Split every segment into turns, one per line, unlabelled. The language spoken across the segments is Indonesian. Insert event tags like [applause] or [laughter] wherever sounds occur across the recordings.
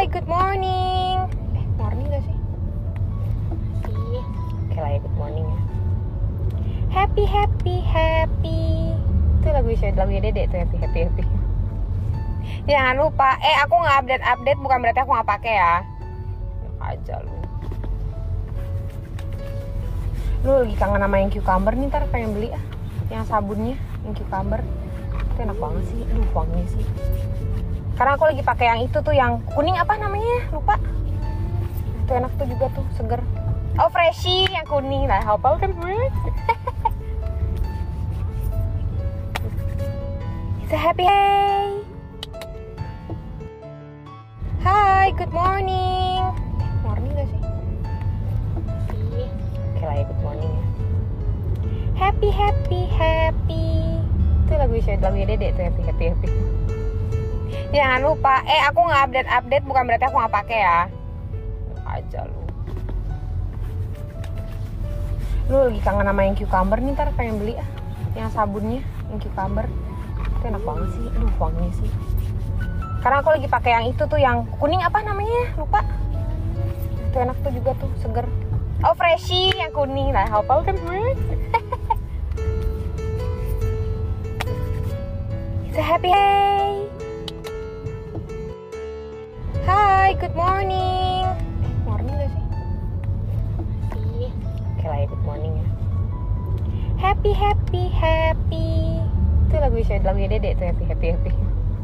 Hai, good morning. Eh, morning gak sih?
Iya.
Oke lah ya, good morning ya. Happy, happy, happy. Itu lagu lagu Dede tuh happy, happy, happy. [laughs] Jangan lupa, eh aku nggak update update bukan berarti aku nggak pakai ya. Enak aja lu. Lu lagi kangen sama yang cucumber nih ntar pengen beli ah. Yang sabunnya, yang cucumber. Itu enak banget sih, aduh wangi sih. Karena aku lagi pakai yang itu tuh yang kuning apa namanya? Lupa. Itu enak tuh juga tuh, seger. Oh, freshie yang kuning lah. Hafal kan gue? [laughs] It's a happy day. Hai, good morning. Morning gak sih?
Iya.
Oke lah ya, good morning ya. Happy, happy, happy. Itu lagu lagunya Dede tuh happy, happy, happy. Jangan lupa, eh aku nggak update update bukan berarti aku nggak pakai ya. Aja lu. Lu lagi kangen sama yang cucumber nih ntar pengen beli ah. Yang sabunnya, yang cucumber. Itu enak banget sih, aduh wangi sih. Karena aku lagi pakai yang itu tuh yang kuning apa namanya? Lupa. Itu enak tuh juga tuh, seger. Oh, freshie yang kuning lah. Hafal kan gue? [laughs] Happy day. Good morning. Morning gak sih?
Iya.
Oke lah ya, good morning ya. Happy, happy, happy. Itu lagu lagunya Dede tuh happy, happy, happy.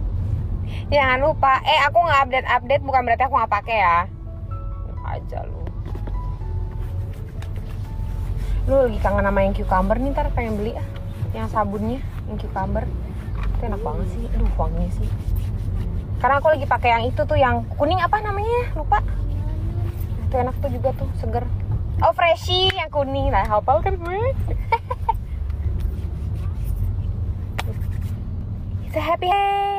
[laughs] Jangan lupa, eh aku nggak update update bukan berarti aku nggak pakai ya. Aja lu. Lu lagi kangen sama yang cucumber nih ntar pengen beli ah. Yang sabunnya, yang cucumber. Itu enak banget sih, aduh wangi sih. Karena aku lagi pakai yang itu tuh yang kuning apa namanya? Lupa. Itu enak tuh juga tuh, seger. Oh, freshie yang kuning lah. Hafal kan gue? [laughs] It's a happy day.